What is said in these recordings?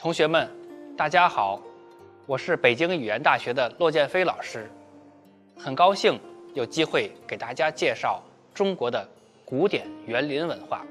同学们，大家好，我是北京语言大学的骆建飞老师，很高兴有机会给大家介绍中国的古典园林文化。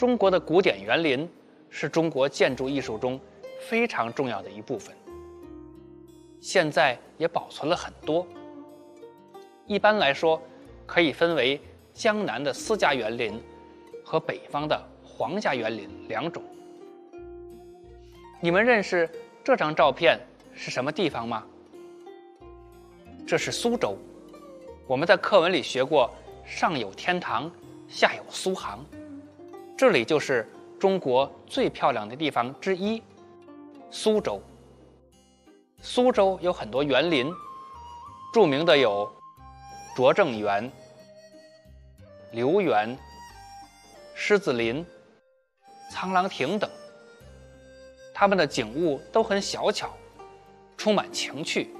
中国的古典园林是中国建筑艺术中非常重要的一部分，现在也保存了很多。一般来说，可以分为江南的私家园林和北方的皇家园林两种。你们认识这张照片是什么地方吗？这是苏州。我们在课文里学过“上有天堂，下有苏杭”。这里就是中国最漂亮的地方之一，苏州。苏州有很多园林，著名的有拙政园、留园、狮子林、沧浪亭等。它们的景物都很小巧，充满情趣。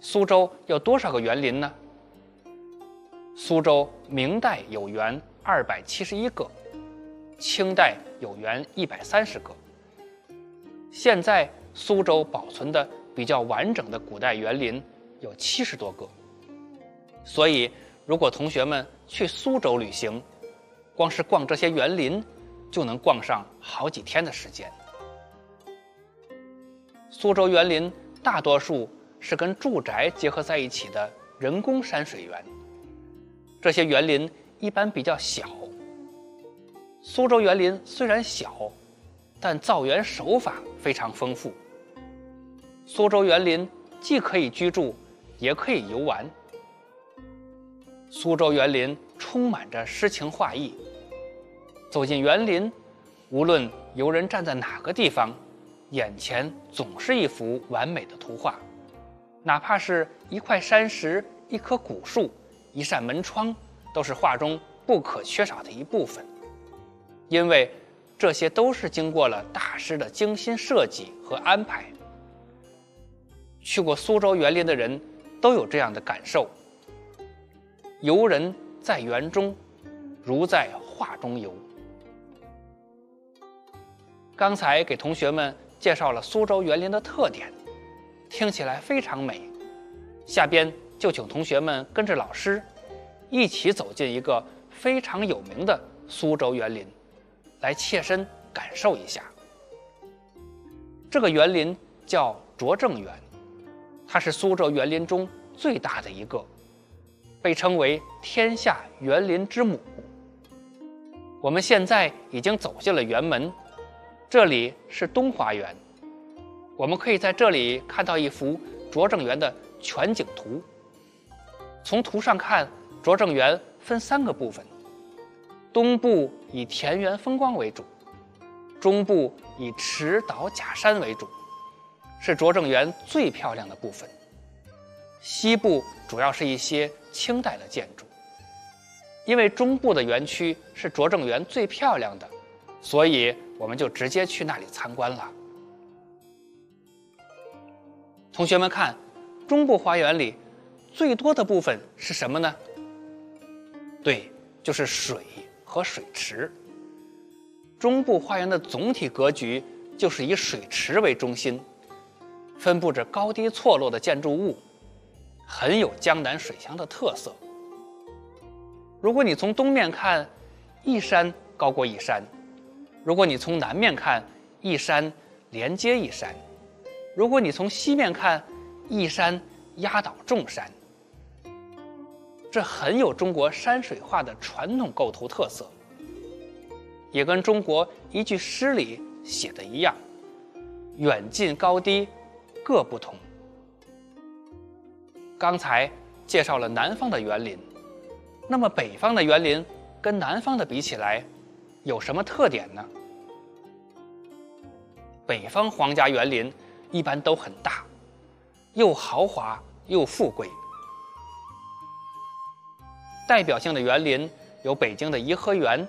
苏州有多少个园林呢？苏州明代有园。二百七十一个，清代有园一百三十个。现在苏州保存的比较完整的古代园林有七十多个。所以，如果同学们去苏州旅行，光是逛这些园林，就能逛上好几天的时间。苏州园林大多数是跟住宅结合在一起的人工山水园，这些园林。一般比较小。苏州园林虽然小，但造园手法非常丰富。苏州园林既可以居住，也可以游玩。苏州园林充满着诗情画意。走进园林，无论游人站在哪个地方，眼前总是一幅完美的图画。哪怕是一块山石、一棵古树、一扇门窗。都是画中不可缺少的一部分，因为这些都是经过了大师的精心设计和安排。去过苏州园林的人都有这样的感受：游人在园中，如在画中游。刚才给同学们介绍了苏州园林的特点，听起来非常美。下边就请同学们跟着老师。一起走进一个非常有名的苏州园林，来切身感受一下。这个园林叫拙政园，它是苏州园林中最大的一个，被称为“天下园林之母”。我们现在已经走进了园门，这里是东花园，我们可以在这里看到一幅拙政园的全景图。从图上看。拙政园分三个部分，东部以田园风光为主，中部以池岛假山为主，是拙政园最漂亮的部分。西部主要是一些清代的建筑。因为中部的园区是拙政园最漂亮的，所以我们就直接去那里参观了。同学们看，中部花园里最多的部分是什么呢？对，就是水和水池。中部花园的总体格局就是以水池为中心，分布着高低错落的建筑物，很有江南水乡的特色。如果你从东面看，一山高过一山；如果你从南面看，一山连接一山；如果你从西面看，一山压倒众山。这很有中国山水画的传统构图特色，也跟中国一句诗里写的一样：“远近高低各不同。”刚才介绍了南方的园林，那么北方的园林跟南方的比起来，有什么特点呢？北方皇家园林一般都很大，又豪华又富贵。代表性的园林有北京的颐和园、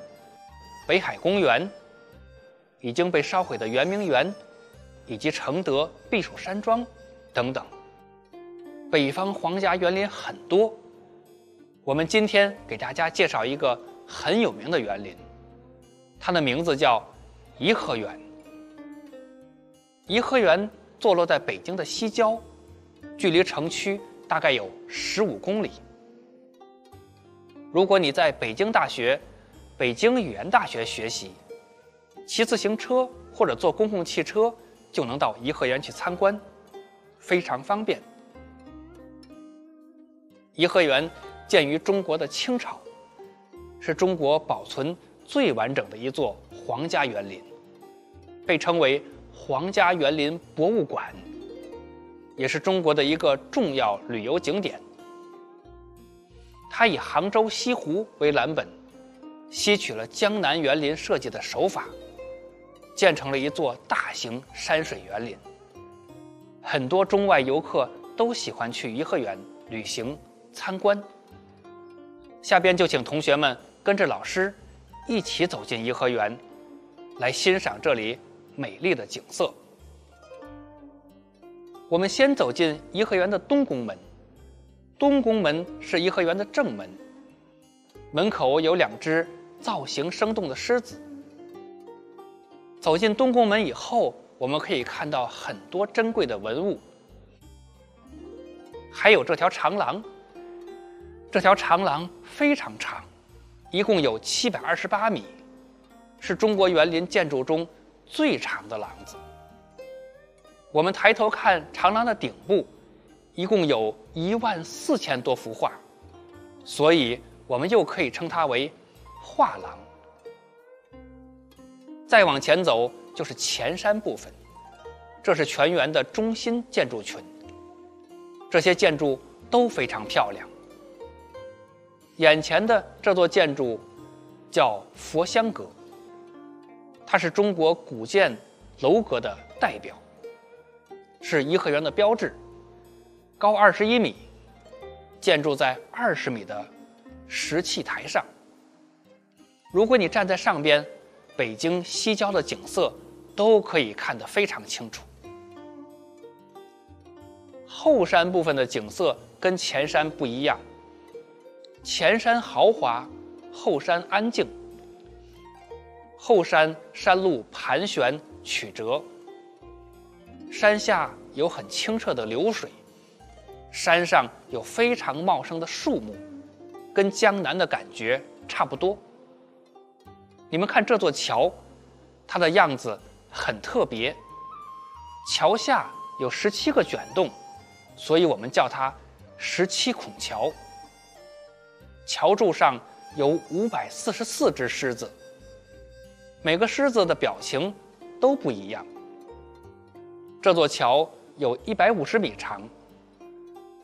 北海公园、已经被烧毁的圆明园，以及承德避暑山庄等等。北方皇家园林很多，我们今天给大家介绍一个很有名的园林，它的名字叫颐和园。颐和园坐落在北京的西郊，距离城区大概有十五公里。如果你在北京大学、北京语言大学学习，骑自行车或者坐公共汽车就能到颐和园去参观，非常方便。颐和园建于中国的清朝，是中国保存最完整的一座皇家园林，被称为皇家园林博物馆，也是中国的一个重要旅游景点。它以杭州西湖为蓝本，吸取了江南园林设计的手法，建成了一座大型山水园林。很多中外游客都喜欢去颐和园旅行参观。下边就请同学们跟着老师一起走进颐和园，来欣赏这里美丽的景色。我们先走进颐和园的东宫门。东宫门是颐和园的正门，门口有两只造型生动的狮子。走进东宫门以后，我们可以看到很多珍贵的文物，还有这条长廊。这条长廊非常长，一共有七百二十八米，是中国园林建筑中最长的廊子。我们抬头看长廊的顶部。一共有一万四千多幅画，所以我们又可以称它为画廊。再往前走就是前山部分，这是全园的中心建筑群。这些建筑都非常漂亮。眼前的这座建筑叫佛香阁，它是中国古建楼阁的代表，是颐和园的标志。高二十一米，建筑在二十米的石砌台上。如果你站在上边，北京西郊的景色都可以看得非常清楚。后山部分的景色跟前山不一样，前山豪华，后山安静。后山山路盘旋曲折，山下有很清澈的流水。山上有非常茂盛的树木，跟江南的感觉差不多。你们看这座桥，它的样子很特别。桥下有十七个卷洞，所以我们叫它十七孔桥。桥柱上有五百四十四只狮子，每个狮子的表情都不一样。这座桥有一百五十米长。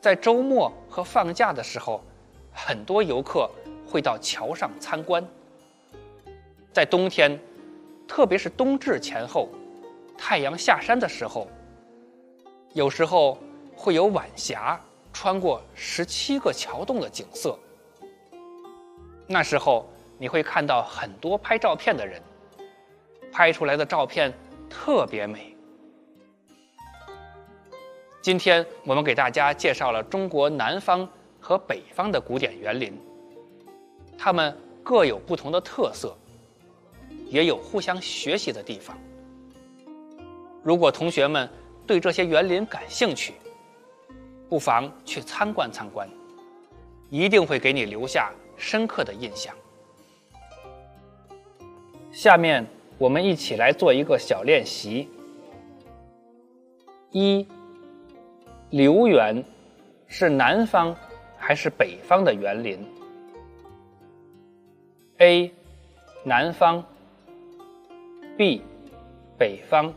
在周末和放假的时候，很多游客会到桥上参观。在冬天，特别是冬至前后，太阳下山的时候，有时候会有晚霞穿过十七个桥洞的景色。那时候你会看到很多拍照片的人，拍出来的照片特别美。今天我们给大家介绍了中国南方和北方的古典园林，它们各有不同的特色，也有互相学习的地方。如果同学们对这些园林感兴趣，不妨去参观参观，一定会给你留下深刻的印象。下面我们一起来做一个小练习：一。留园是南方还是北方的园林？A. 南方 B. 北方。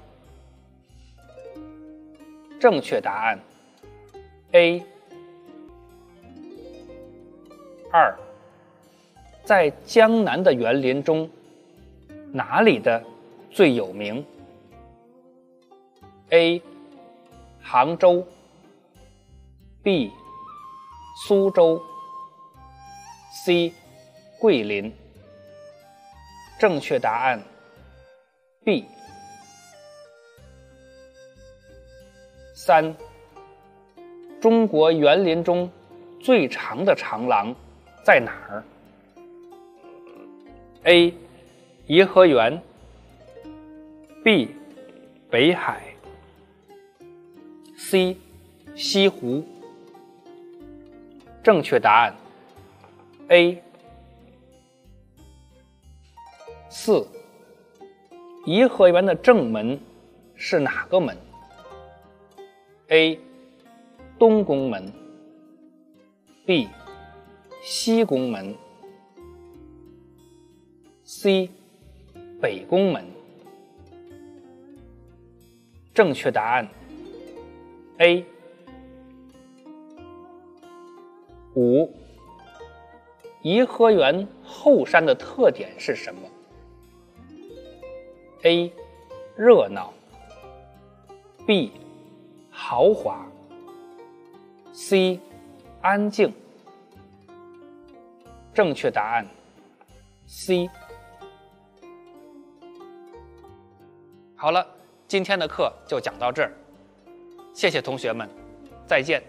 正确答案 A。二，在江南的园林中，哪里的最有名？A. 杭州。B. 苏州，C. 桂林。正确答案 B。三，中国园林中最长的长廊在哪儿？A. 颐和园 B. 北海 C. 西湖。正确答案 A。四，颐和园的正门是哪个门？A. 东宫门 B. 西宫门 C. 北宫门。正确答案 A。五，颐和园后山的特点是什么？A，热闹；B，豪华；C，安静。正确答案 C。好了，今天的课就讲到这儿，谢谢同学们，再见。